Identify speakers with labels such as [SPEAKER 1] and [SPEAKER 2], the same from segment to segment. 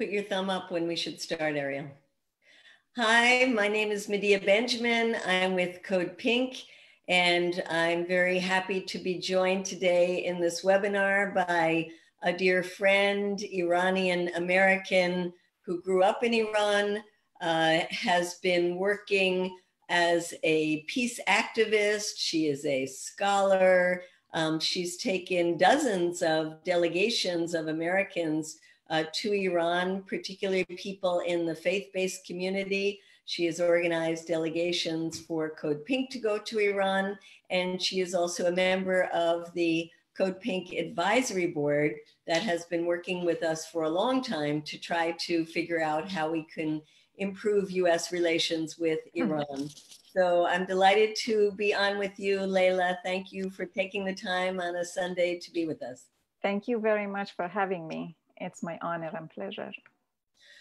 [SPEAKER 1] Put your thumb up when we should start, Ariel. Hi, my name is Medea Benjamin. I'm with Code Pink, and I'm very happy to be joined today in this webinar by a dear friend, Iranian American who grew up in Iran, uh, has been working as a peace activist. She is a scholar. Um, she's taken dozens of delegations of Americans uh, to Iran, particularly people in the faith based community. She has organized delegations for Code Pink to go to Iran, and she is also a member of the Code Pink Advisory Board that has been working with us for a long time to try to figure out how we can improve US relations with hmm. Iran. So I'm delighted to be on with you, Leila. Thank you for taking the time on a Sunday to be with us.
[SPEAKER 2] Thank you very much for having me. It's my honor and pleasure.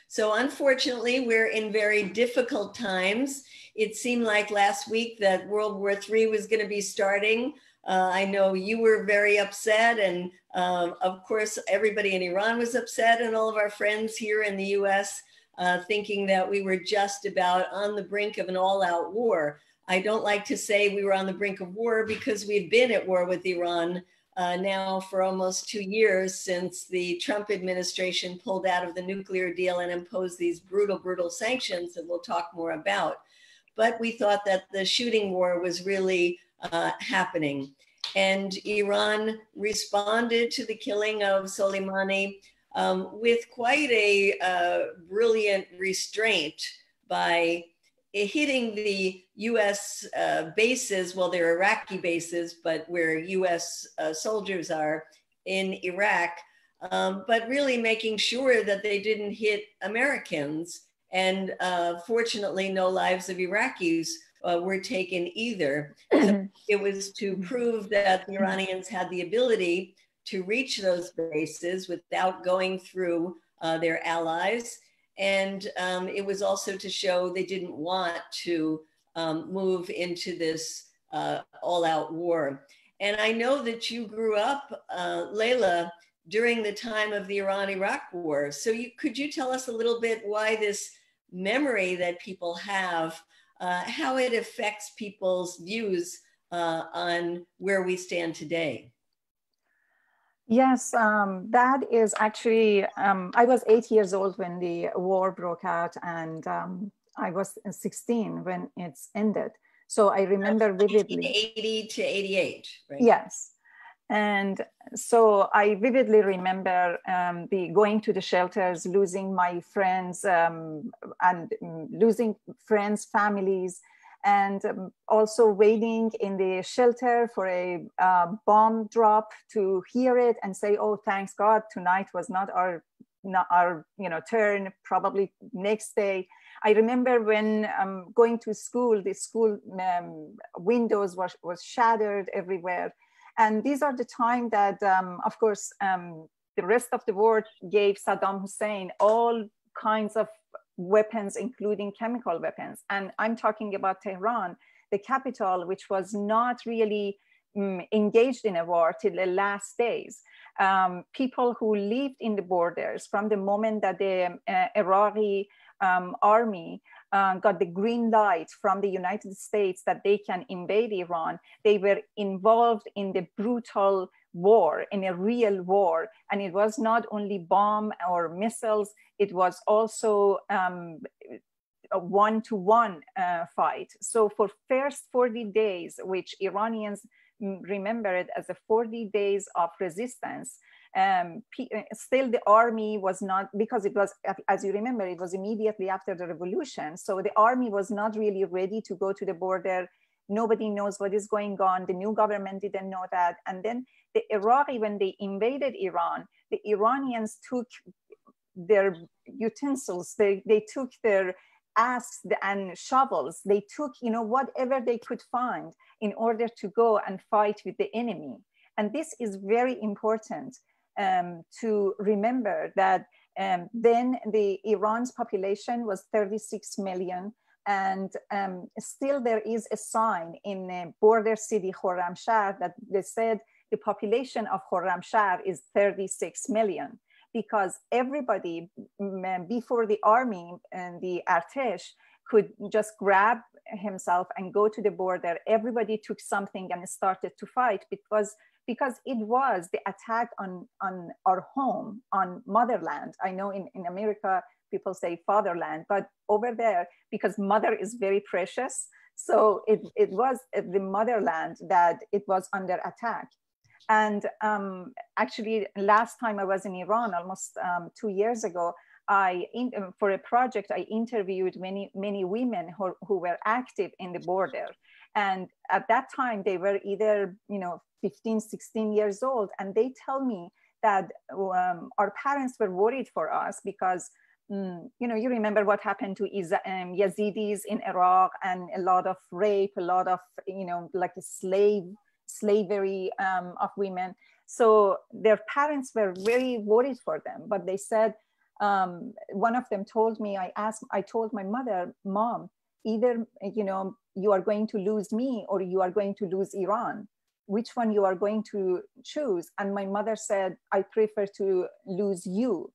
[SPEAKER 1] So, unfortunately, we're in very difficult times. It seemed like last week that World War III was going to be starting. Uh, I know you were very upset, and um, of course, everybody in Iran was upset, and all of our friends here in the US uh, thinking that we were just about on the brink of an all out war. I don't like to say we were on the brink of war because we've been at war with Iran uh, now for almost two years since the Trump administration pulled out of the nuclear deal and imposed these brutal, brutal sanctions that we'll talk more about. But we thought that the shooting war was really uh, happening. And Iran responded to the killing of Soleimani um, with quite a uh, brilliant restraint by hitting the US uh, bases, well, they're Iraqi bases, but where US uh, soldiers are in Iraq, um, but really making sure that they didn't hit Americans. And uh, fortunately, no lives of Iraqis uh, were taken either. So it was to prove that the Iranians had the ability to reach those bases without going through uh, their allies and um, it was also to show they didn't want to um, move into this uh, all out war. And I know that you grew up, uh, Leila, during the time of the Iran Iraq war. So you, could you tell us a little bit why this memory that people have, uh, how it affects people's views uh, on where we stand today?
[SPEAKER 2] Yes, um, that is actually, um, I was eight years old when the war broke out, and um, I was 16 when it's ended. So I remember vividly.
[SPEAKER 1] 80 to 88, right?
[SPEAKER 2] Yes. And so I vividly remember um, the going to the shelters, losing my friends, um, and mm, losing friends, families, and um, also waiting in the shelter for a uh, bomb drop to hear it and say, "Oh, thanks God, tonight was not our not our you know turn. Probably next day." I remember when um, going to school, the school um, windows was was shattered everywhere, and these are the time that, um, of course, um, the rest of the world gave Saddam Hussein all kinds of weapons, including chemical weapons. And I'm talking about Tehran, the capital, which was not really um, engaged in a war till the last days. Um, people who lived in the borders from the moment that the uh, Iraqi um, army uh, got the green light from the United States that they can invade Iran, they were involved in the brutal war, in a real war. And it was not only bomb or missiles, it was also um, a one-to-one uh, fight. So for first 40 days, which Iranians remember it as the 40 days of resistance, um, uh, still the army was not, because it was, as you remember, it was immediately after the revolution. So the army was not really ready to go to the border. Nobody knows what is going on. The new government didn't know that. And then the Iraqi, when they invaded Iran, the Iranians took their utensils, they, they took their asks and shovels, they took, you know, whatever they could find in order to go and fight with the enemy. And this is very important um, to remember that um, then the Iran's population was 36 million and um, still there is a sign in a border city Khorramshahr that they said the population of Khorramshahr is 36 million because everybody before the army and the Artesh could just grab himself and go to the border. Everybody took something and started to fight because because it was the attack on on our home on motherland. I know in, in America people say fatherland, but over there because mother is very precious, so it, it was the motherland that it was under attack. And um, actually, last time I was in Iran, almost um, two years ago, I in, um, for a project I interviewed many many women who, who were active in the border, and at that time they were either you know 15, 16 years old, and they tell me that um, our parents were worried for us because mm, you know you remember what happened to um, Yazidis in Iraq and a lot of rape, a lot of you know like a slave slavery um, of women. So their parents were very worried for them, but they said um, one of them told me, I asked, I told my mother, mom, either, you know, you are going to lose me or you are going to lose Iran. Which one you are going to choose? And my mother said, I prefer to lose you,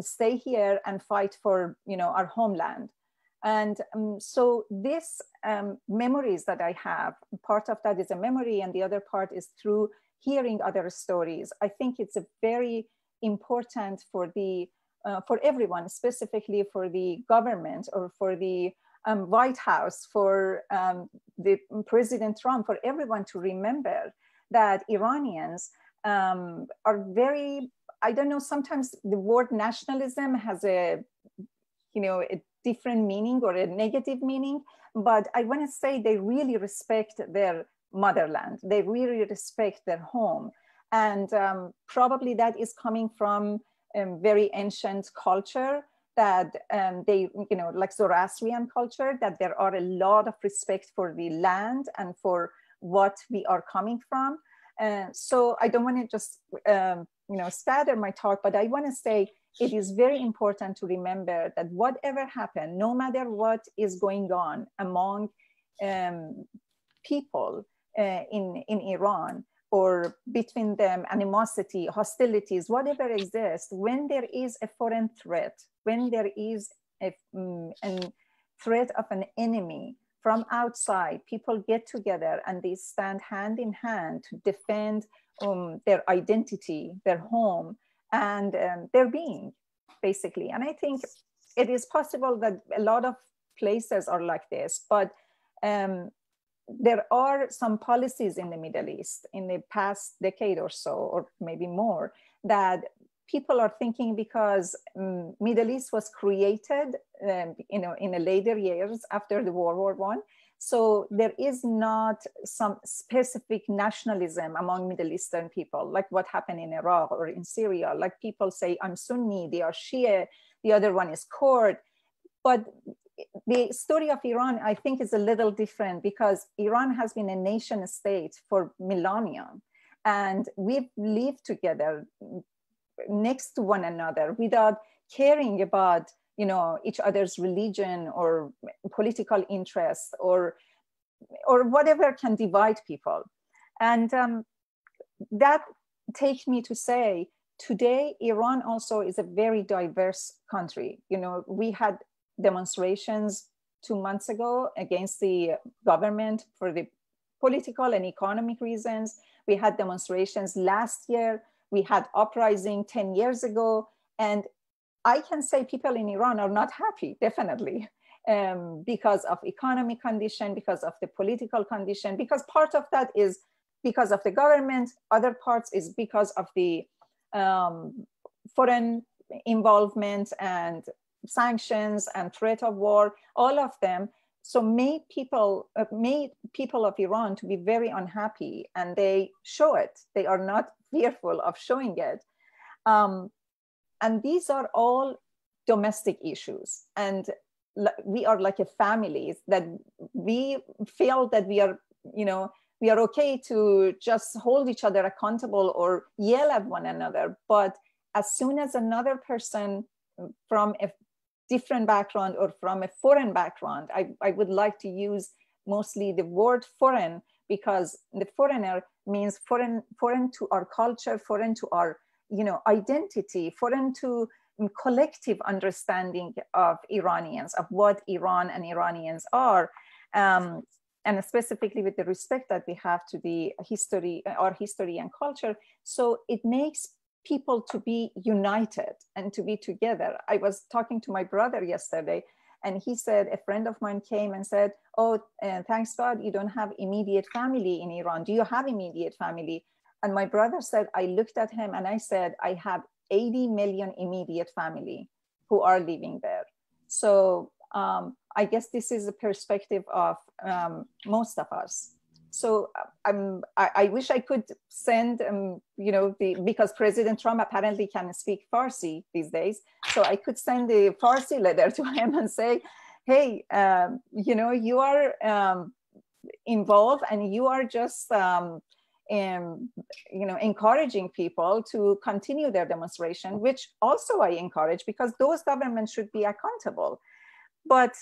[SPEAKER 2] stay here and fight for, you know, our homeland. And um, so this um, memories that I have, part of that is a memory and the other part is through hearing other stories. I think it's a very important for the uh, for everyone, specifically for the government or for the um, White House, for um, the President Trump, for everyone to remember that Iranians um, are very, I don't know, sometimes the word nationalism has a, you know, a different meaning or a negative meaning, but I want to say they really respect their motherland. They really respect their home. And um, probably that is coming from um, very ancient culture that um, they, you know, like Zoroastrian culture, that there are a lot of respect for the land and for what we are coming from. Uh, so I don't want to just, um, you know, scatter my talk, but I want to say it is very important to remember that whatever happened, no matter what is going on among um, people uh, in, in Iran, or between them animosity hostilities whatever exists when there is a foreign threat when there is a, um, threat of an enemy from outside people get together and they stand hand in hand to defend um, their identity their home and um, their being basically and i think it is possible that a lot of places are like this but um, there are some policies in the Middle East in the past decade or so, or maybe more, that people are thinking because um, Middle East was created, um, you know, in the later years after the World War One. So there is not some specific nationalism among Middle Eastern people, like what happened in Iraq or in Syria. Like people say, I'm Sunni, they are Shia, the other one is Kurd. But the story of Iran, I think, is a little different because Iran has been a nation state for millennia. And we've lived together next to one another without caring about you know each other's religion or political interests or or whatever can divide people and um, that takes me to say today iran also is a very diverse country you know we had demonstrations two months ago against the government for the political and economic reasons. We had demonstrations last year. We had uprising 10 years ago. And I can say people in Iran are not happy, definitely, um, because of economic condition, because of the political condition, because part of that is because of the government, other parts is because of the um, foreign involvement and sanctions and threat of war, all of them. So made people uh, made people of Iran to be very unhappy, and they show it. They are not fearful of showing it. Um, and these are all domestic issues, and we are like a family that we feel that we are, you know, we are okay to just hold each other accountable or yell at one another. But as soon as another person from a different background or from a foreign background. I, I would like to use mostly the word foreign because the foreigner means foreign, foreign to our culture, foreign to our you know, identity, foreign to collective understanding of Iranians, of what Iran and Iranians are. Um, and specifically with the respect that we have to the history, our history and culture. So it makes people to be united and to be together. I was talking to my brother yesterday, and he said a friend of mine came and said, "Oh, uh, thanks God, you don't have immediate family in Iran. Do you have immediate family?" And my brother said, I looked at him and I said, I have 80 million immediate family who are living there. So um, I guess this is the perspective of um, most of us. So um, I, I, wish I could send, um, you know, the because President Trump apparently can speak Farsi these days. So I could send a Farsi letter to him and say, hey, um, you know, you are um, involved and you are just um, you know, encouraging people to continue their demonstration, which also I encourage because those governments should be accountable. But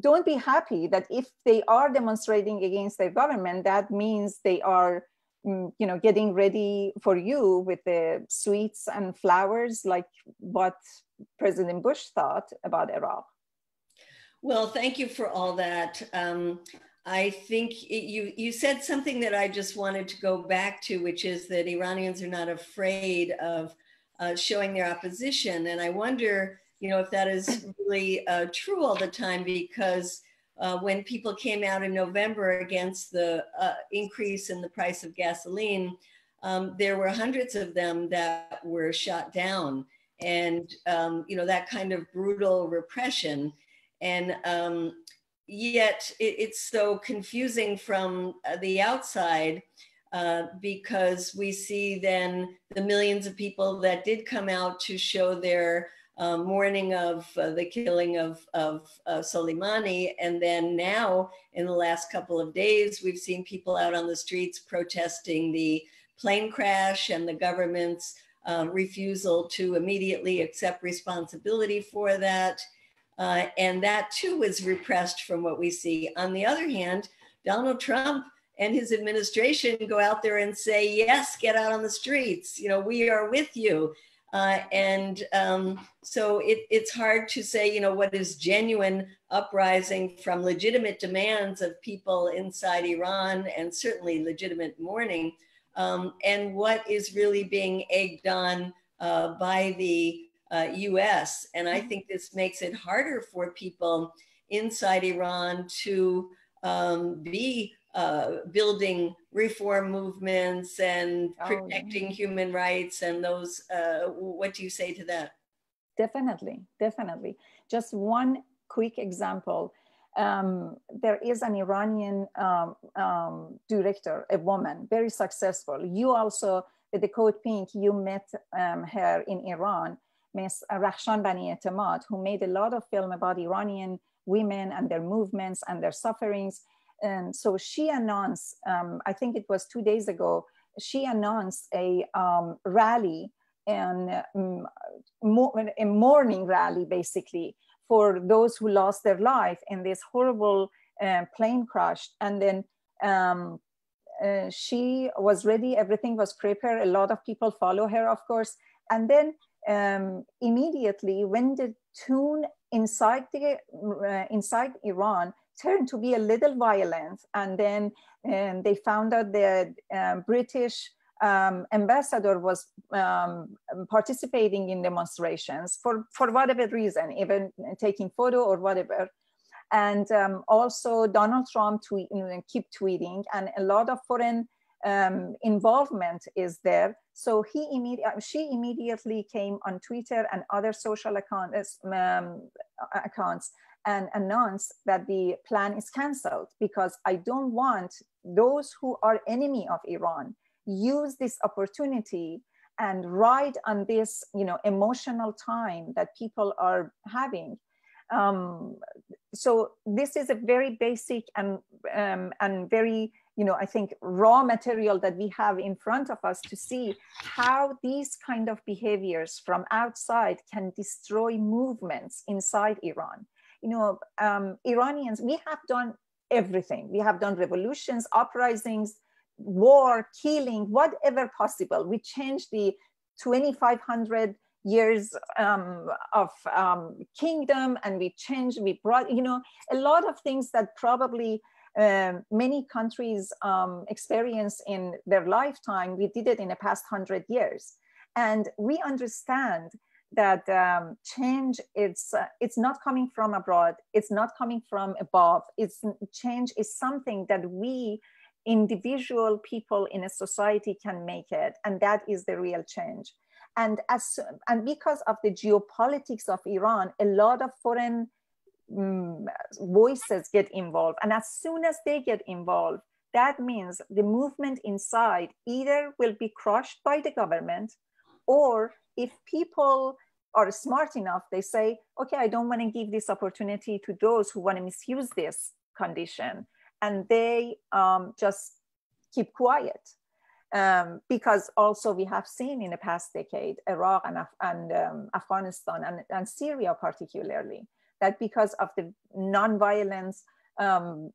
[SPEAKER 2] don't be happy that if they are demonstrating against their government, that means they are, mm, you know, getting ready for you with the sweets and flowers, like what President Bush thought about Iraq.
[SPEAKER 1] Well, thank you for all that. Um, I think it, you you said something that I just wanted to go back to, which is that Iranians are not afraid of uh, showing their opposition, and I wonder, you know, if that is really uh, true all the time, because uh, when people came out in November against the uh, increase in the price of gasoline, um, there were hundreds of them that were shot down, and um, you know that kind of brutal repression, and um, yet it, it's so confusing from uh, the outside uh, because we see then the millions of people that did come out to show their um, mourning of uh, the killing of, of uh, Soleimani. And then now, in the last couple of days, we've seen people out on the streets protesting the plane crash and the government's um, refusal to immediately accept responsibility for that. Uh, and that too was repressed from what we see. On the other hand, Donald Trump and his administration go out there and say, yes, get out on the streets. You know, we are with you. Uh, and um, so it, it's hard to say, you know, what is genuine uprising from legitimate demands of people inside Iran and certainly legitimate mourning, um, and what is really being egged on uh, by the uh, US. And I mm-hmm. think this makes it harder for people inside Iran to um, be uh, building reform movements and protecting oh, human rights and those. Uh, what do you say to that?
[SPEAKER 2] Definitely, definitely. Just one quick example. Um, there is an Iranian um, um, director, a woman, very successful. You also, with the Code Pink, you met um, her in Iran. Miss Rakhshan Bani Etemad, who made a lot of film about Iranian women and their movements and their sufferings. And so she announced, um, I think it was two days ago, she announced a um, rally and um, a mourning rally basically for those who lost their life in this horrible uh, plane crash. And then um, uh, she was ready, everything was prepared. A lot of people follow her, of course. And then um, immediately when the tune inside the uh, inside Iran turned to be a little violent, and then um, they found out the um, British um, ambassador was um, participating in demonstrations for for whatever reason, even taking photo or whatever. And um, also Donald Trump tweet, keep tweeting, and a lot of foreign um, involvement is there. So he immediately, uh, she immediately came on Twitter and other social accounts, um, accounts and announced that the plan is canceled because I don't want those who are enemy of Iran use this opportunity and ride on this, you know, emotional time that people are having. Um, so this is a very basic and um, and very you know i think raw material that we have in front of us to see how these kind of behaviors from outside can destroy movements inside iran. You know um, iranians we have done everything. We have done revolutions uprisings war killing whatever possible. We changed the 2,500 years um, of um, kingdom and we changed, we brought, you know, a lot of things that probably um, many countries um, experience in their lifetime. We did it in the past hundred years. And we understand that um, change it's uh, it's not coming from abroad it's not coming from above it's change is something that we individual people in a society can make it and that is the real change and as and because of the geopolitics of iran a lot of foreign um, voices get involved and as soon as they get involved that means the movement inside either will be crushed by the government or if people are smart enough, they say, okay, I don't want to give this opportunity to those who want to misuse this condition. And they um, just keep quiet. Um, because also we have seen in the past decade, Iraq and, Af- and um, Afghanistan and, and, Syria particularly, that because of the nonviolence, um,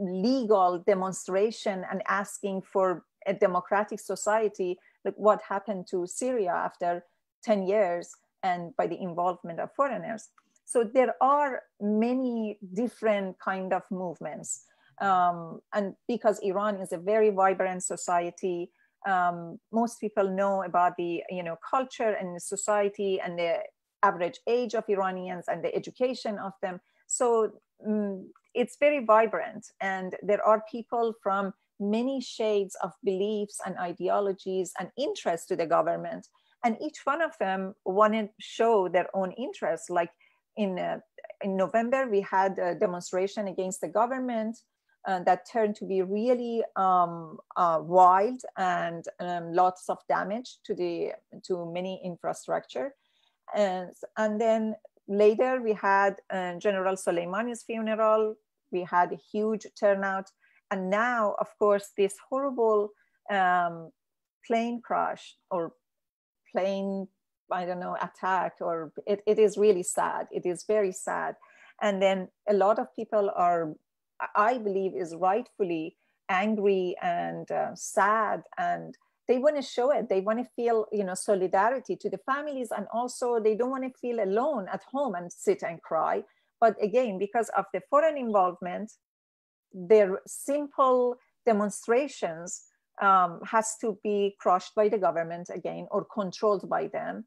[SPEAKER 2] legal demonstration and asking for a democratic society, like what happened to Syria after 10 years, and by the involvement of foreigners. So there are many different kind of movements. Um, and because Iran is a very vibrant society, um, most people know about the you know culture and the society and the average age of Iranians and the education of them. So um, it's very vibrant, and there are people from many shades of beliefs and ideologies and interest to the government and each one of them wanted to show their own interests like in uh, in november we had a demonstration against the government uh, that turned to be really um, uh, wild and um, lots of damage to the to many infrastructure and and then later we had uh, general soleimani's funeral. We had a huge turnout. And now of course this horrible um, plane crash or plane i don't know attack or it, it is really sad. It is very sad. And then a lot of people are i believe is rightfully angry and uh, sad and they want to show it they want to feel you know solidarity to the families and also they don't want to feel alone at home and sit and cry. But again because of the foreign involvement their simple demonstrations um, has to be crushed by the government again or controlled by them.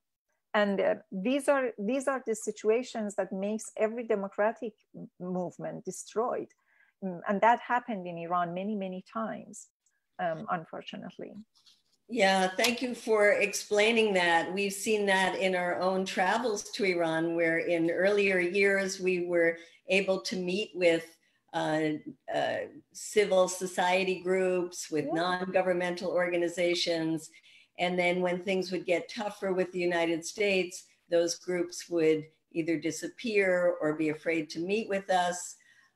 [SPEAKER 2] And uh, these are these are the situations that makes every democratic movement destroyed. Mm, and that happened in iran many many times um, unfortunately
[SPEAKER 1] yeah thank you for explaining that we've seen that in our own travels to iran where in earlier years we were able to meet with uh, uh, civil society groups, with yeah. non governmental organizations. And then when things would get tougher with the United States, those groups would either disappear or be afraid to meet with us.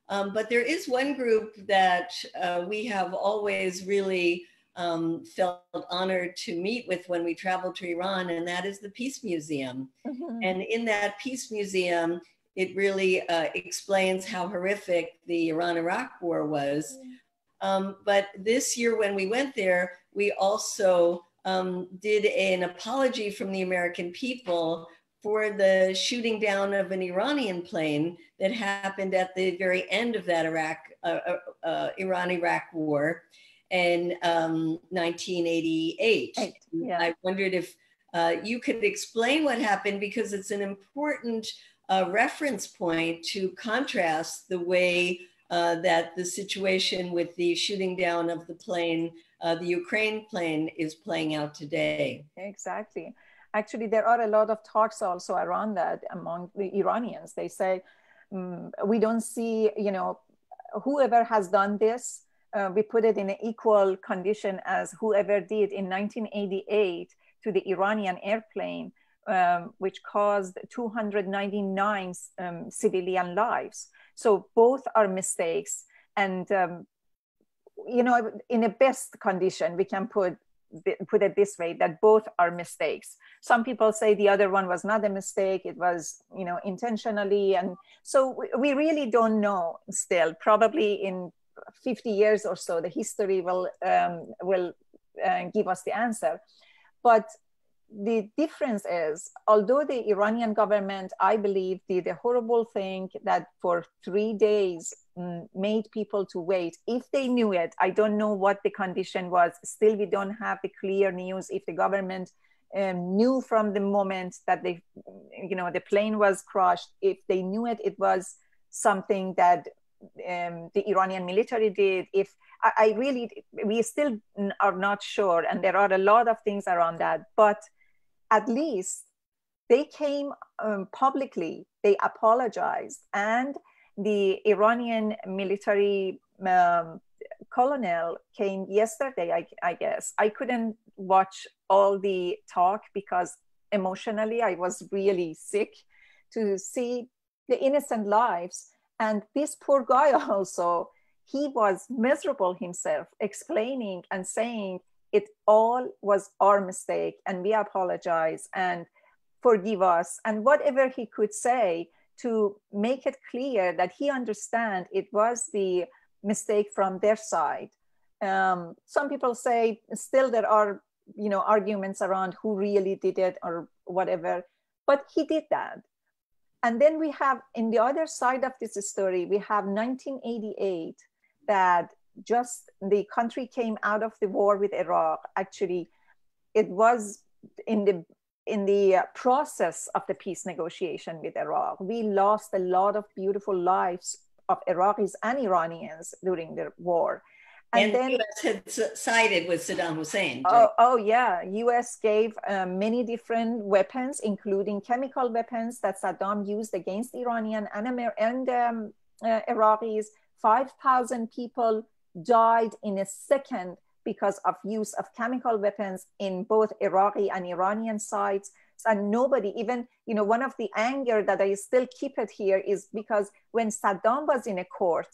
[SPEAKER 1] Um, but there is one group that uh, we have always really um, felt honored to meet with when we traveled to Iran, and that is the Peace Museum. Mm-hmm. And in that Peace Museum, it really uh, explains how horrific the Iran Iraq war was. Mm. Um, but this year, when we went there, we also um, did an apology from the American people for the shooting down of an Iranian plane that happened at the very end of that Iraq, uh, uh, uh Iran Iraq war in um, 1988. Yeah. I wondered if uh, you could explain what happened because it's an important a reference point to contrast the way uh, that the situation with the shooting down of the plane, uh, the Ukraine plane, is playing out today.
[SPEAKER 2] Exactly. Actually, there are a lot of talks also around that among the Iranians. They say, um, we don't see, you know, whoever has done this, uh, we put it in an equal condition as whoever did in 1988 to the Iranian airplane um, which caused 299 um, civilian lives. So both are mistakes. And, um, you know, in the best condition, we can put put it this way that both are mistakes some people say the other one was not a mistake it was you know intentionally and so we really don't know still probably in 50 years or so the history will um, will uh, give us the answer but the difference is, although the Iranian government, I believe, did a horrible thing that for three days mm, made people to wait. If they knew it, I don't know what the condition was. Still, we don't have the clear news. If the government um, knew from the moment that they, you know, the plane was crushed, if they knew it, it was something that um, the Iranian military did. If I, I, really, we still are not sure, and there are a lot of things around that. But at least they came um, publicly, they apologized, and the Iranian military um, colonel came yesterday, I, I, guess. I couldn't watch all the talk because emotionally I was really sick to see the innocent lives. And this poor guy also, he was miserable himself, explaining and saying it all was our mistake and we apologize and forgive us. And whatever he could say to make it clear that he understand it was the mistake from their side. Um, some people say still there are you know arguments around who really did it or whatever but he did that and then we have in the other side of this story we have 1988 that just the country came out of the war with iraq. Actually it was in the in the uh, process of the peace negotiation with iraq. We lost a lot of beautiful lives of iraqis and iranians during the war
[SPEAKER 1] and, and then the U.S. had sided with Saddam Hussein.
[SPEAKER 2] Oh, oh yeah, U.S. gave uh, many different weapons, including chemical weapons that Saddam used against Iranian and, Amer- and um, uh, Iraqis. Five thousand people died in a second because of use of chemical weapons in both Iraqi and Iranian sides. And nobody, even, you know, one of the anger that I still keep it here is because when Saddam was in a court,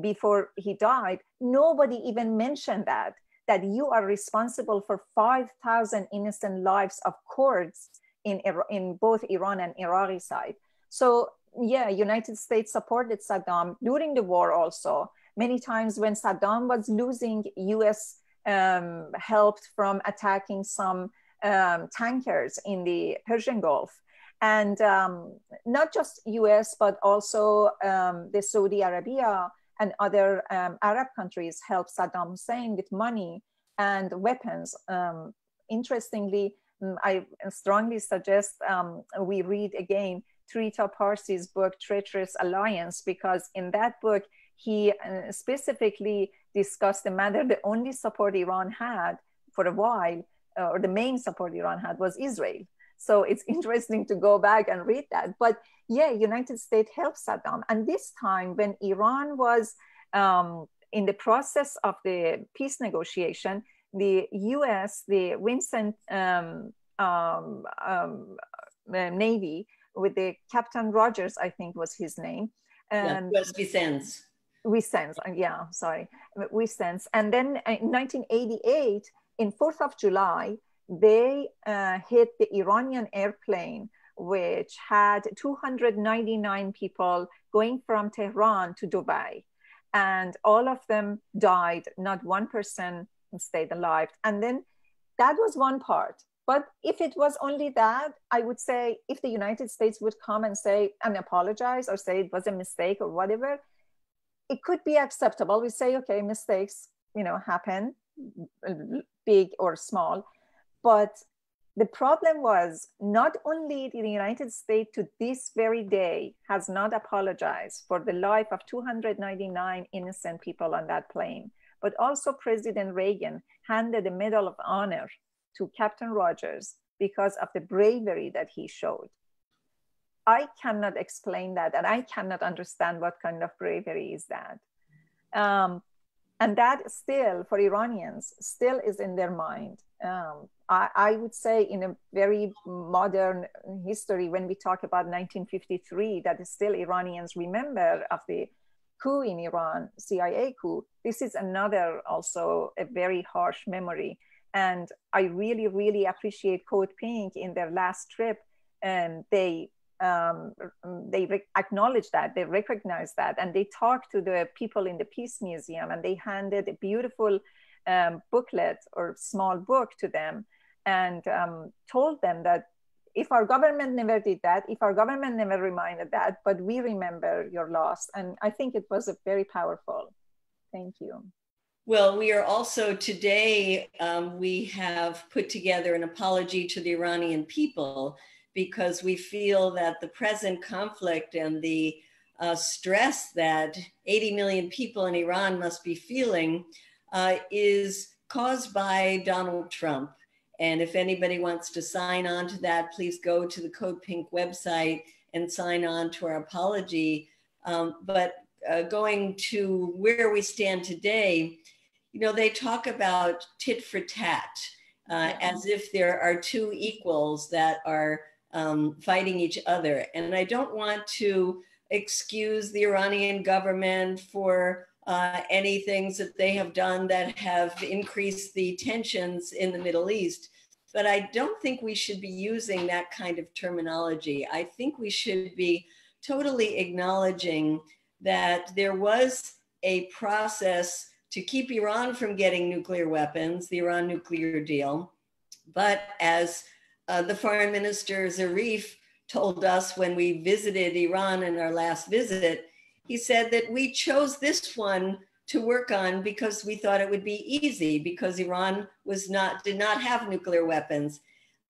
[SPEAKER 2] before he died, nobody even mentioned that, that you are responsible for 5,000 innocent lives of Kurds in, in both Iran and Iraqi side. So yeah, United States supported Saddam during the war also. Many times when Saddam was losing, US um, helped from attacking some um, tankers in the Persian Gulf. And um, not just US, but also um, the Saudi Arabia and other um, Arab countries helped Saddam Hussein with money and weapons. Um, interestingly, mm, I strongly suggest um, we read again Trita Parsi's book, Treacherous Alliance, because in that book, he uh, specifically discussed the matter. The only support Iran had for a while, uh, or the main support Iran had, was Israel. So it's interesting to go back and read that. But yeah, United States helped Saddam. And this time when Iran was um, in the process of the peace negotiation, the US, the Vincent um, um, um uh, Navy with the Captain Rogers, I think was his name.
[SPEAKER 1] And yeah, Vincennes.
[SPEAKER 2] Vincennes, uh, yeah, sorry, Vincennes. And then in 1988, in 4th of July, they uh, hit the Iranian airplane, which had 299 people going from Tehran to Dubai. And all of them died, not one person stayed alive. And then that was one part. But if it was only that, I would say if the United States would come and say and apologize or say it was a mistake or whatever, it could be acceptable. We say, okay, mistakes, you know, happen, big or small. But the problem was not only the United States to this very day has not apologized for the life of 299 innocent people on that plane, but also President Reagan handed the Medal of Honor to Captain Rogers because of the bravery that he showed. I cannot explain that, and I cannot understand what kind of bravery is that. Um, and that still, for Iranians, still is in their mind. Um, I, I, would say in a very modern history, when we talk about 1953, that still Iranians remember of the coup in Iran, CIA coup. This is another also a very harsh memory. And I really, really appreciate Code Pink in their last trip. And they um, they acknowledge that, they recognize that, and they talk to the people in the Peace Museum, and they handed a beautiful um, booklet or small book to them and um, told them that if our government never did that, if our government never reminded that, but we remember your loss. And I think it was a very powerful. Thank you.
[SPEAKER 1] Well, we are also today, um, we have put together an apology to the Iranian people because we feel that the present conflict and the uh, stress that 80 million people in Iran must be feeling uh, is caused by Donald Trump. And if anybody wants to sign on to that, please go to the Code Pink website and sign on to our apology. Um, but uh, going to where we stand today, you know, they talk about tit for tat, uh, as if there are two equals that are um, fighting each other. And I don't want to excuse the Iranian government for uh, any things that they have done that have increased the tensions in the Middle East. But I don't think we should be using that kind of terminology. I think we should be totally acknowledging that there was a process to keep Iran from getting nuclear weapons, the Iran nuclear deal. But as uh, the foreign minister Zarif told us when we visited Iran in our last visit, he said that we chose this one to work on because we thought it would be easy because Iran was not did not have nuclear weapons,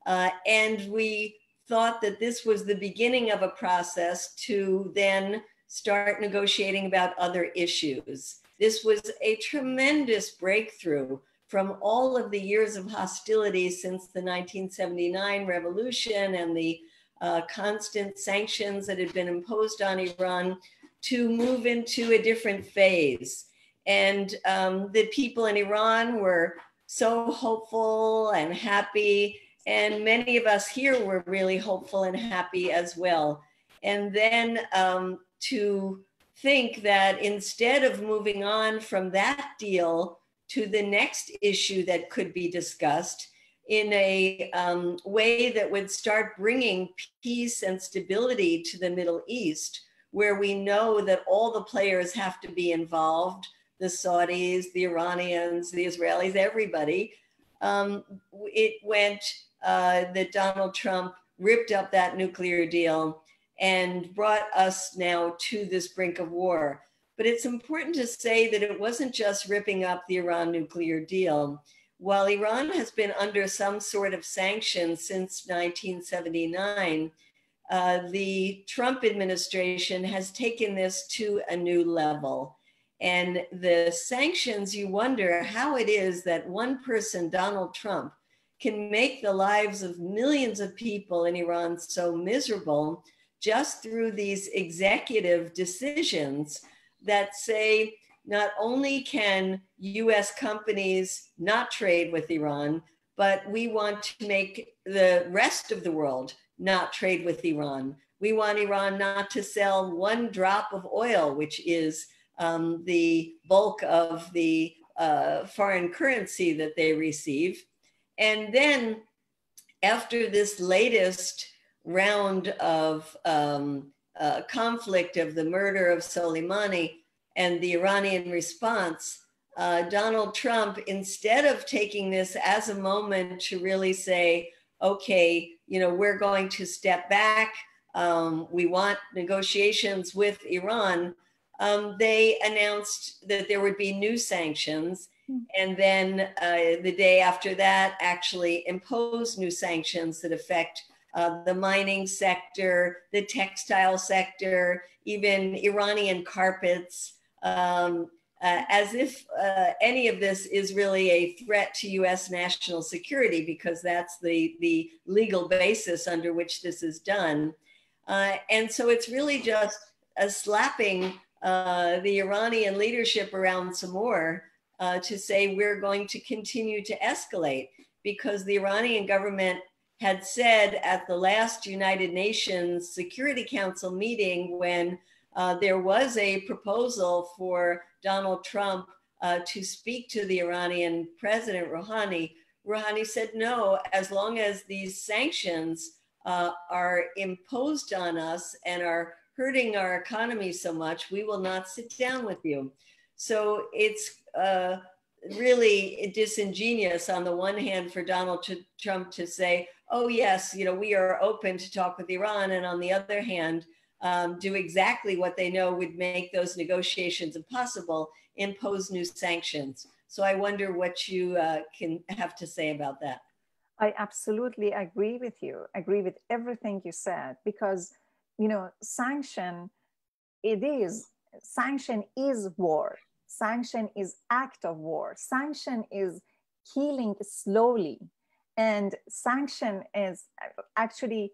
[SPEAKER 1] uh, and we thought that this was the beginning of a process to then start negotiating about other issues. This was a tremendous breakthrough from all of the years of hostility since the 1979 revolution and the uh, constant sanctions that had been imposed on Iran to move into a different phase. And um, the people in Iran were so hopeful and happy. And many of us here were really hopeful and happy as well. And then um, to think that instead of moving on from that deal to the next issue that could be discussed in a um, way that would start bringing peace and stability to the Middle East, where we know that all the players have to be involved the Saudis, the Iranians, the Israelis, everybody. Um, it went uh, that Donald Trump ripped up that nuclear deal and brought us now to this brink of war. But it's important to say that it wasn't just ripping up the Iran nuclear deal. While Iran has been under some sort of sanctions since 1979, uh, the Trump administration has taken this to a new level. And the sanctions, you wonder how it is that one person, Donald Trump, can make the lives of millions of people in Iran so miserable just through these executive decisions that say not only can US companies not trade with Iran, but we want to make the rest of the world not trade with Iran. We want Iran not to sell one drop of oil, which is um, the bulk of the uh, foreign currency that they receive. And then after this latest round of um, uh, conflict of the murder of Soleimani and the Iranian response, uh, Donald Trump, instead of taking this as a moment to really say, okay, you know, we're going to step back, um, we want negotiations with Iran, um, they announced that there would be new sanctions. Hmm. And then uh, the day after that, actually imposed new sanctions that affect uh, the mining sector, the textile sector, even Iranian carpets, um, uh, as if uh, any of this is really a threat to US national security, because that's the, the legal basis under which this is done. Uh, and so it's really just a slapping uh, the Iranian leadership around some more uh, to say we're going to continue to escalate because the Iranian government had said at the last United Nations Security Council meeting when uh, there was a proposal for Donald Trump uh, to speak to the Iranian President Rouhani. Rouhani said no, as long as these sanctions uh, are imposed on us and are hurting our economy so much, we will not sit down with you. So it's uh, really disingenuous on the one hand for Donald Trump to say, oh, yes, you know, we are open to talk with Iran. And on the other hand, um, do exactly what they know would make those negotiations impossible, impose new sanctions. So I wonder what you uh, can have to say about that.
[SPEAKER 2] I absolutely agree with you. Agree with everything you said because, you know, sanction, it is sanction is war. Sanction is act of war. Sanction is healing slowly, and sanction is actually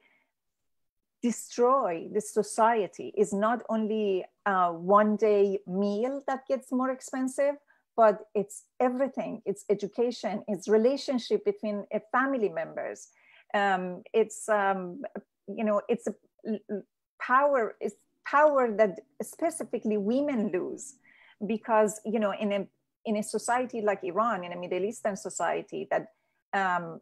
[SPEAKER 2] destroy the society. Is not only a one day meal that gets more expensive but it's everything. It's education. It's relationship between uh, family members. Um, it's um, you know it's a power is power that specifically women lose because you know in a in a society like iran in a middle eastern society that um,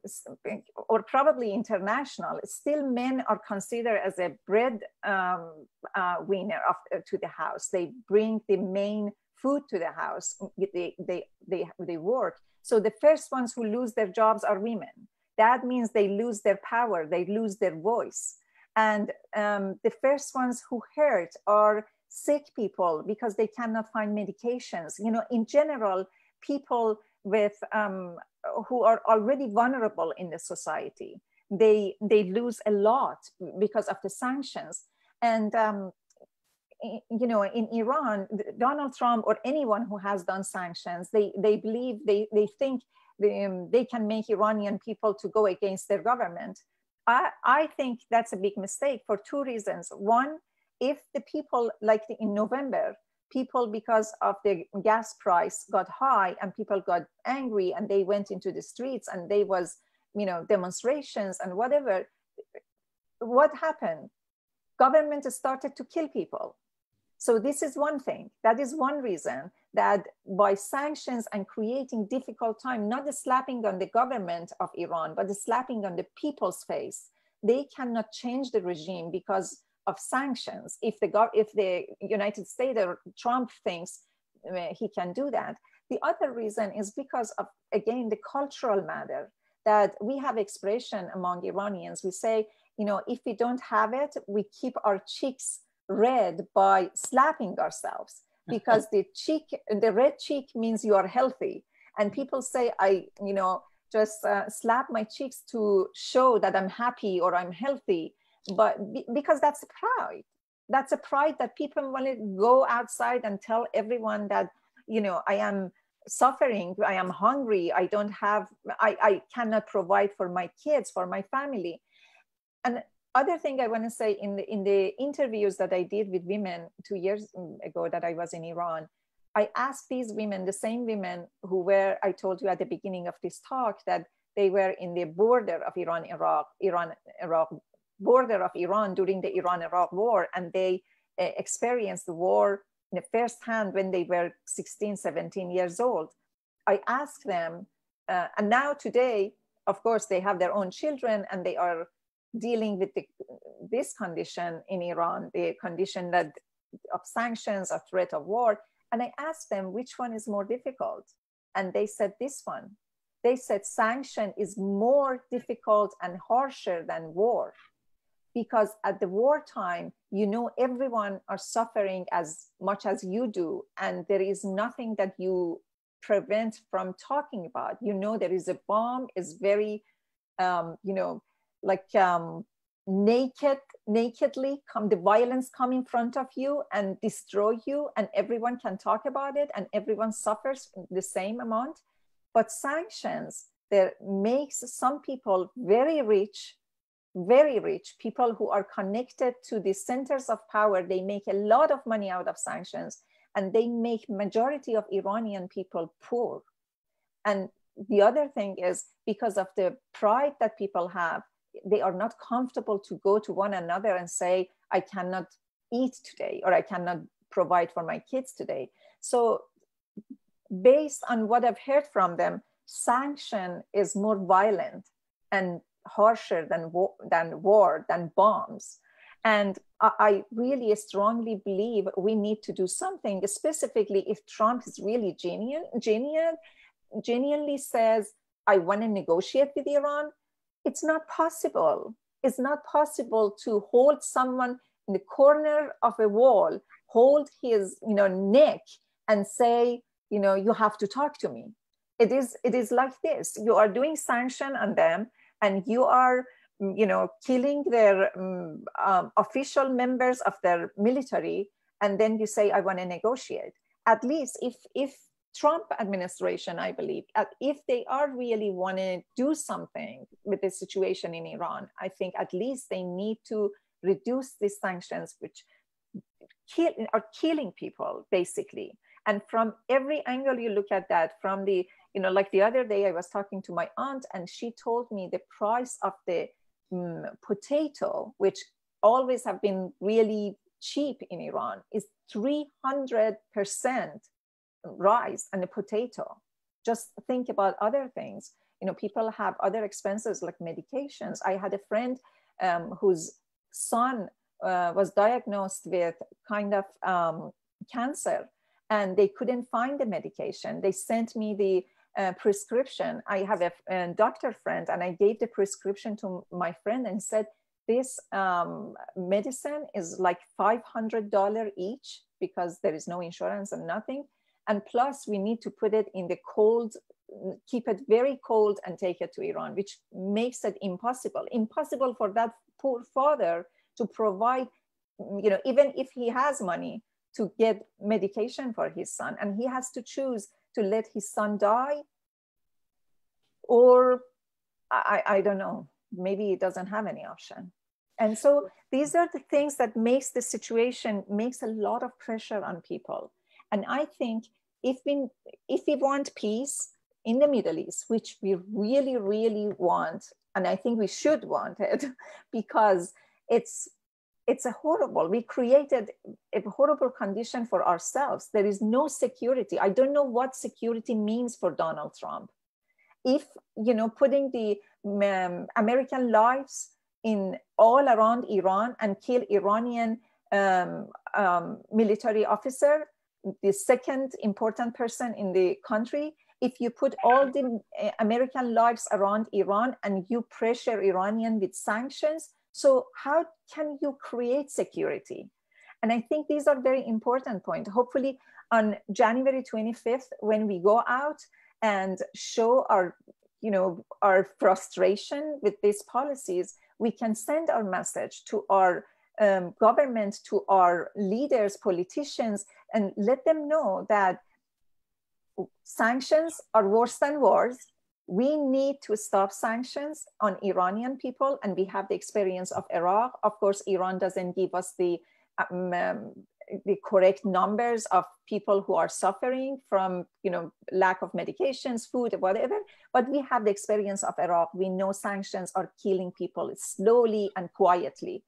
[SPEAKER 2] or probably international, still men are considered as a bread um, uh, winner of, uh, to the house. They bring the main food to the house. They, they, they, they work. So the first ones who lose their jobs are women. That means they lose their power, they lose their voice. And um, the first ones who hurt are sick people because they cannot find medications. You know, in general, people with um, who are already vulnerable in the society. They, they lose a lot because of the sanctions. And, um, you know, in Iran, Donald Trump or anyone who has done sanctions, they, they believe, they, they think they, um, they can make Iranian people to go against their government. I, I think that's a big mistake for two reasons. One, if the people, like in November, people because of the gas price got high and people got angry and they went into the streets and they was you know demonstrations and whatever what happened? Government started to kill people. So this is one thing. That is one reason that by sanctions and creating difficult time not the slapping on the government of iran but the slapping on the people's face they cannot change the regime because of sanctions if the if the United States or Trump thinks uh, he can do that. The other reason is because of again the cultural matter that we have expression among Iranians. We say, you know, if we don't have it, we keep our cheeks red by slapping ourselves because the cheek, the red cheek means you are healthy. And people say, I, you know, just uh, slap my cheeks to show that I'm happy or I'm healthy. But because that's a pride. That's a pride that people want to go outside and tell everyone that you know i am suffering i am hungry i don't have i, I cannot provide for my kids for my family. And other thing i want to say in the in the interviews that i did with women two years ago that i was in iran i asked these women the same women who were i told you at the beginning of this talk that they were in the border of iran iraq iran iraq border of Iran during the Iran-Iraq war, and they uh, experienced the war in the first hand when they were 16, 17 years old. I asked them, uh, and now today, of course, they have their own children and they are dealing with the, this condition in Iran, the condition that of sanctions, of threat of war. And I asked them which one is more difficult, and they said this one. They said sanction is more difficult and harsher than war because at the wartime you know everyone are suffering as much as you do and there is nothing that you prevent from talking about you know there is a bomb is very um, you know like um, naked nakedly come the violence come in front of you and destroy you and everyone can talk about it and everyone suffers the same amount. But sanctions that makes some people very rich very rich. People who are connected to the centers of power they make a lot of money out of sanctions and they make majority of iranian people poor. And the other thing is because of the pride that people have they are not comfortable to go to one another and say i cannot eat today or i cannot provide for my kids today so based on what i've heard from them sanction is more violent and harsher than, war, than war, than bombs. And I really strongly believe we need to do something, specifically if Trump is really genuine, genuine genuinely says, I want to negotiate with Iran, it's not possible. It's not possible to hold someone in the corner of a wall, hold his you know, neck, and say, you know, you have to talk to me. It is, it is like this. You are doing sanction on them, and you are you know, killing their um, um, official members of their military, and then you say, I want to negotiate. At least if, if Trump administration, I believe, if they are really want to do something with the situation in Iran, I think at least they need to reduce these sanctions, which kill, are killing people basically. And from every angle you look at that, from the, you know, like the other day I was talking to my aunt and she told me the price of the um, potato, which always have been really cheap in Iran, is 300% rice and a potato. Just think about other things. You know, people have other expenses like medications. I had a friend um, whose son uh, was diagnosed with kind of um, cancer and they couldn't find the medication. They sent me the uh, prescription. I have a, a, doctor friend and I gave the prescription to my friend and said, this um, medicine is like $500 each because there is no insurance and nothing. And plus we need to put it in the cold, keep it very cold and take it to Iran, which makes it impossible. Impossible for that poor father to provide, you know, even if he has money to get medication for his son and he has to choose to let his son die or I, I don't know, maybe he doesn't have any option. And so these are the things that makes the situation, makes a lot of pressure on people. And I think if we, if we want peace in the Middle East, which we really, really want, and I think we should want it because it's it's a horrible we created a horrible condition for ourselves. There is no security. I don't know what security means for donald trump. If you know putting the um, american lives in all around iran and kill iranian um, um, military officer the second important person in the country. If you put all the uh, american lives around iran and you pressure iranian with sanctions so how can you create security? And i think these are very important points. Hopefully on january 25th when we go out and show our you know our frustration with these policies we can send our message to our um, government, to our leaders, politicians, and let them know that sanctions are worse than wars. We need to stop sanctions on Iranian people, and we have the experience of Iraq. Of course, Iran doesn't give us the um, um, the correct numbers of people who are suffering from you know lack of medications food whatever but we have the experience of iraq we know sanctions are killing people slowly and quietly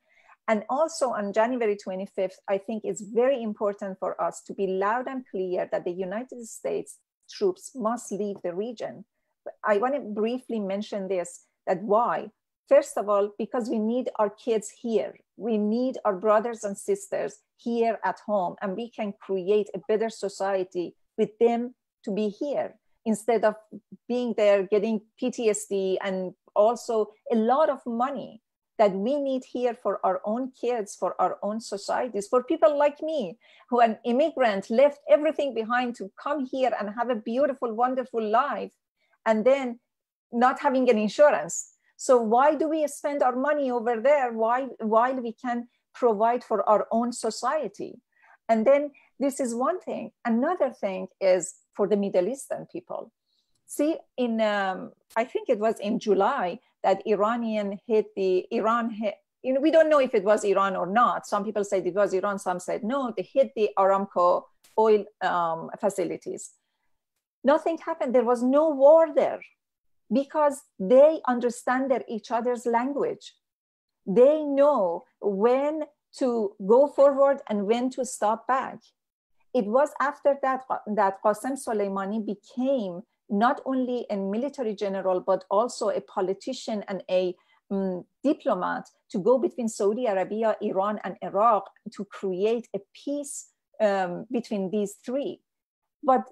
[SPEAKER 2] and also on january 25th i think it's very important for us to be loud and clear that the united states troops must leave the region. I want to briefly mention this that why? First of all, because we need our kids here. We need our brothers and sisters here at home, and we can create a better society with them to be here instead of being there getting PTSD and also a lot of money that we need here for our own kids, for our own societies, for people like me, who an immigrant left everything behind to come here and have a beautiful, wonderful life, and then not having an insurance so why do we spend our money over there while, while we can provide for our own society? And then this is one thing. Another thing is for the Middle Eastern people. See, in um, I think it was in July that Iranian hit the Iran hit. You know, we don't know if it was Iran or not. Some people said it was Iran. Some said no. They hit the Aramco oil um, facilities. Nothing happened. There was no war there because they understand their each other's language. They know when to go forward and when to stop back. It was after that that Qasem Soleimani became not only a military general, but also a politician and a um, diplomat to go between Saudi Arabia, Iran, and Iraq to create a peace um, between these three. But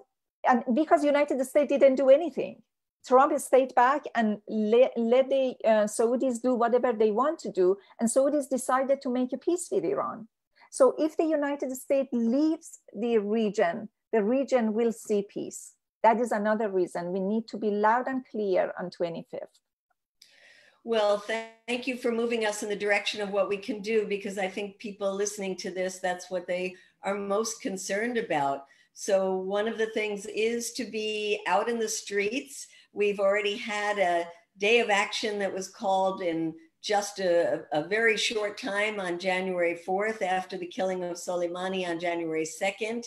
[SPEAKER 2] and because United States didn't do anything. Trump stayed back and let, let the uh, Saudis do whatever they want to do. And Saudis decided to make a peace with Iran. So if the United States leaves the region, the region will see peace. That is another reason we need to be loud and clear on 25th.
[SPEAKER 1] Well, thank you for moving us in the direction of what we can do because I think people listening to this, that's what they are most concerned about. So, one of the things is to be out in the streets. We've already had a day of action that was called in just a, a, very short time on January 4th after the killing of Soleimani on January 2nd.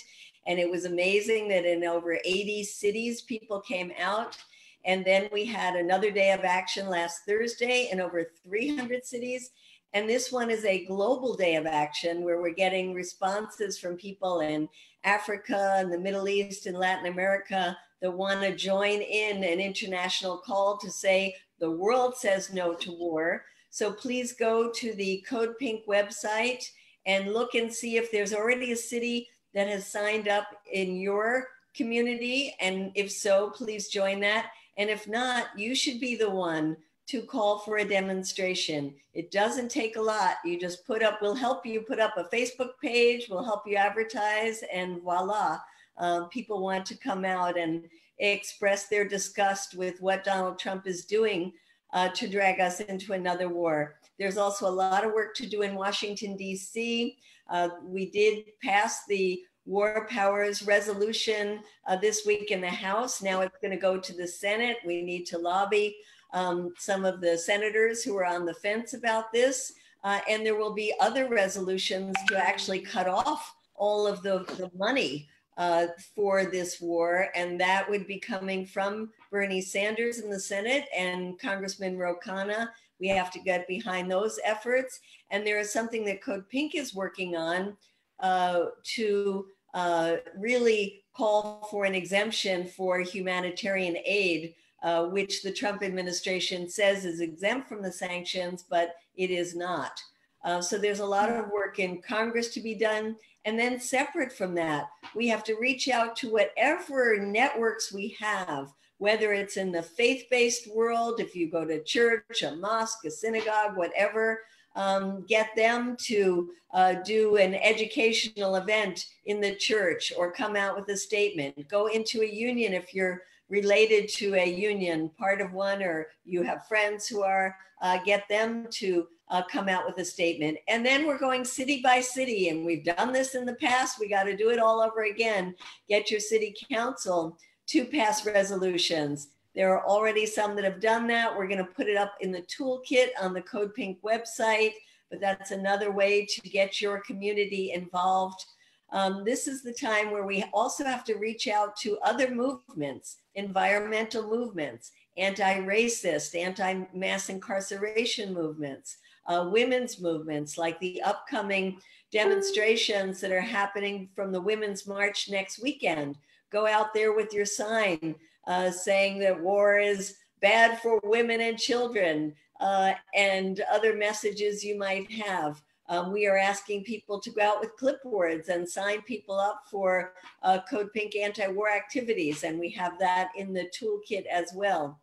[SPEAKER 1] And it was amazing that in over 80 cities, people came out and then we had another day of action last Thursday in over 300 cities. And this one is a global day of action where we're getting responses from people in Africa and the Middle East and Latin America that want to join in an international call to say the world says no to war. So please go to the Code Pink website and look and see if there's already a city that has signed up in your community. And if so, please join that. And if not, you should be the one to call for a demonstration. It doesn't take a lot. You just put up, we'll help you put up a Facebook page, we'll help you advertise, and voila, um, people want to come out and express their disgust with what Donald Trump is doing uh, to drag us into another war. There's also a lot of work to do in Washington, D.C. Uh, we did pass the war powers resolution uh, this week in the House. Now it's going to go to the Senate. We need to lobby um, some of the senators who are on the fence about this. Uh, and there will be other resolutions to actually cut off all of the, the money uh, for this war. And that would be coming from Bernie Sanders in the Senate and Congressman Ro Khanna. We have to get behind those efforts. And there is something that Code Pink is working on uh, to uh, really call for an exemption for humanitarian aid, uh, which the Trump administration says is exempt from the sanctions, but it is not. Uh, so there's a lot of work in Congress to be done. And then separate from that, we have to reach out to whatever networks we have, whether it's in the faith-based world, if you go to church, a mosque, a synagogue, whatever, um, get them to uh, do an educational event in the church or come out with a statement. Go into a union if you're related to a union, part of one, or you have friends who are, uh, get them to uh, come out with a statement. And then we're going city by city, and we've done this in the past. We got to do it all over again. Get your city council to pass resolutions there are already some that have done that. We're going to put it up in the toolkit on the Code Pink website, but that's another way to get your community involved. Um, this is the time where we also have to reach out to other movements, environmental movements, anti-racist, anti-mass incarceration movements, uh, women's movements like the upcoming demonstrations that are happening from the Women's March next weekend. Go out there with your sign uh, saying that war is bad for women and children, uh, and other messages you might have. Um, we are asking people to go out with clipboards and sign people up for uh, Code Pink anti-war activities, and we have that in the toolkit as well.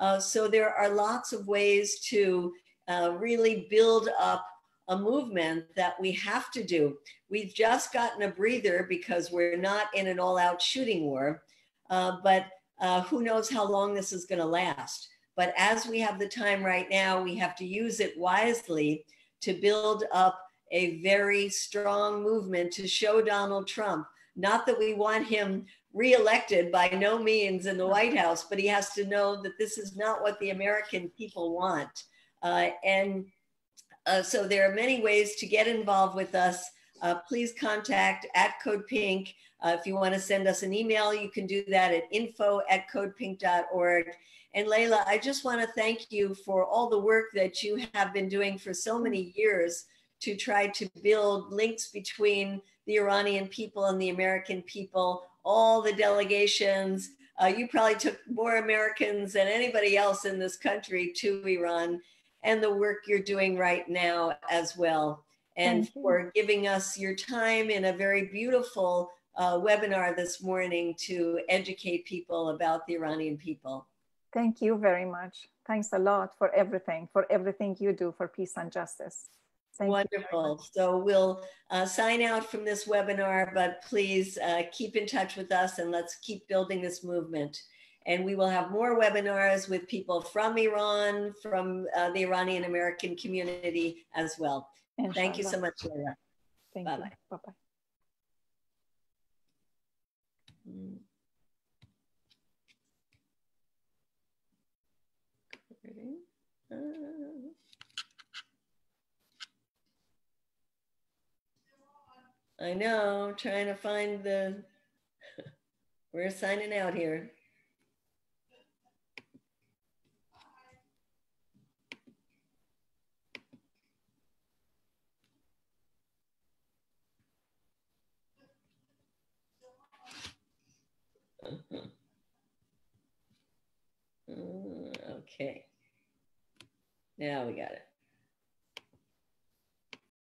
[SPEAKER 1] Uh, so there are lots of ways to uh, really build up a movement that we have to do. We've just gotten a breather because we're not in an all-out shooting war, uh, but uh, who knows how long this is going to last. But as we have the time right now, we have to use it wisely to build up a very strong movement to show Donald Trump, not that we want him reelected by no means in the White House, but he has to know that this is not what the American people want. Uh, and uh, so there are many ways to get involved with us. Uh, please contact at Code Pink uh, if you want to send us an email, you can do that at info at codepink.org. And Leila, I just want to thank you for all the work that you have been doing for so many years to try to build links between the Iranian people and the American people, all the delegations. Uh, you probably took more Americans than anybody else in this country to Iran and the work you're doing right now as well. And for giving us your time in a very beautiful uh, webinar this morning to educate people about the Iranian people.
[SPEAKER 2] Thank you very much. Thanks a lot for everything, for everything you do for peace and justice. Thank
[SPEAKER 1] Wonderful. So we'll uh, sign out from this webinar, but please uh, keep in touch with us and let's keep building this movement. And we will have more webinars with people from Iran, from uh, the Iranian American community as well. Inshallah. Thank you so much, Laura.
[SPEAKER 2] Thank bye you. Bye bye.
[SPEAKER 1] I know, trying to find the, we're signing out here. Mm, okay. Now we got it.